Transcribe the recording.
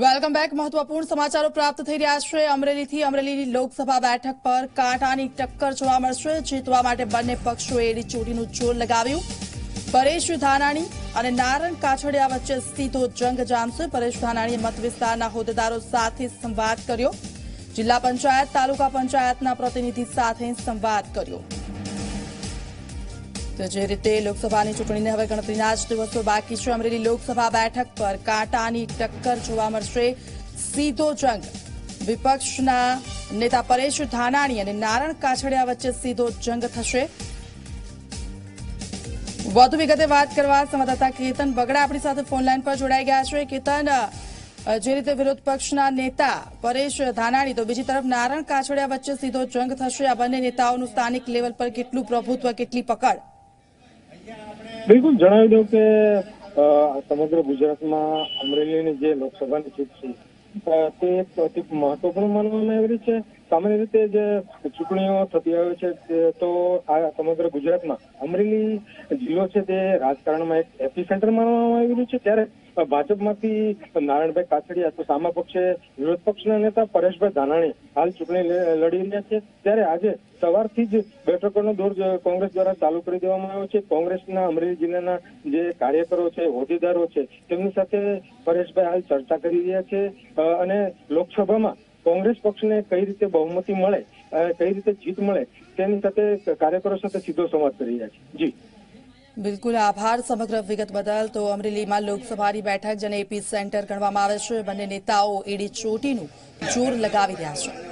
Welcome back. મહત્વપૂર્ણ સમાચારો પ્રાપ્ત થઈ રહ્યા છે. અમરેલીથી અમરેલીની લોકસભા બેઠક પર કાંટાની ટક્કર જોવા મળશે. જીતવા માટે બંને પક્ષોએ એડી જોર લગાવ્યું. પરેશ ધાનાણી અને નારણ કાછડિયા વચ્ચે સીધો જંગ જામશે. પરેશ ધાનાણીએ મત વિસ્તારના હોદ્દેદારો સાથે સંવાદ કર્યો. જિલ્લા પંચાયત, તાલુકા પંચાયતના પ્રતિનિધિ સાથે સંવાદ કર્યો. તો જે રીતે લોકસભાની ચૂંટણીને હવે ગણતરીના જ દિવસો બાકી છે. અમરેલી લોકસભા બેઠક પર કાંટાની ટક્કર જોવા મળશે. સીધો જંગ. વિપક્ષના નેતા પરેશ ધાનાણી અને નારણ કાછડિયા વચ્ચે સીધો જંગ થશે. વધુ વિગતે વાત કરવા સંવાદદાતા કેતન બગડા આપણી સાથે ફોનલાઈન પર જોડાઈ ગયા છે. કેતન જે રીતે વિરોધ પક્ષના નેતા પરેશ ધાનાણી, તો બીજી તરફ નારણ કાછડિયા વચ્ચે સીધો જંગ થશે. આ બંને નેતાઓનું સ્થાનિક લેવલ પર કેટલું પ્રભુત્વ, કેટલી પકડ? બિલકુલ, જણાવી દઉં કે સમગ્ર ગુજરાતમાં અમરેલીની જે લોકસભાની સીટ છે તે મહત્વપૂર્ણ માનવામાં આવી રહી છે. સામાન્ય રીતે જે ચૂંટણીઓ થતી આવે છે તો આ સમગ્ર ગુજરાતમાં અમરેલી જિલ્લો છે તે રાજકારણમાં એક એપી સેન્ટર માનવામાં આવી રહ્યું છે. ત્યારે ભાજપમાંથી નારાયણભાઈ કાછડિયા તો સામા પક્ષે, વિરોધ પક્ષના નેતા પરેશભાઈ ધાનાણી હાલ ચૂંટણી લડી રહ્યા છે. ત્યારે આજે સવારથી જ બેઠકોનો દોર કોંગ્રેસ દ્વારા ચાલુ કરી દેવામાં આવ્યો છે. કોંગ્રેસના અમરેલી જિલ્લાના જે કાર્યકરો છે, હોદ્દેદારો છે, તેમની સાથે પરેશભાઈ હાલ ચર્ચા કરી રહ્યા છે. અને લોકસભામાં કોંગ્રેસ પક્ષને કઈ રીતે બહુમતી મળે કઈ રીતે જીત મળે, તેની સાથે કાર્યકરો સાથે સીધો સંવાદ કરી રહ્યા છે. જી. બિલકુલ આભાર સમગ્ર વિગત બદલ. તો અમરેલીમાં લોકસભાની બેઠક જેને એપી સેન્ટર ગણવામાં આવે છે. બંને નેતાઓ એડી ચોટીનું જોર લગાવી રહ્યા છે.